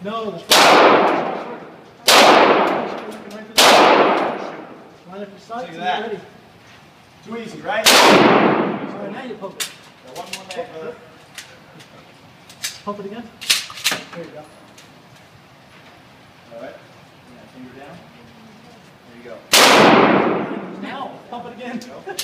No, the Line up your sights and get ready. Too easy, right? All right, now you pump it. Got one more leg, brother. Pump it again. There you go. All right. Bring finger down. There you go. Now, pump it again. Go.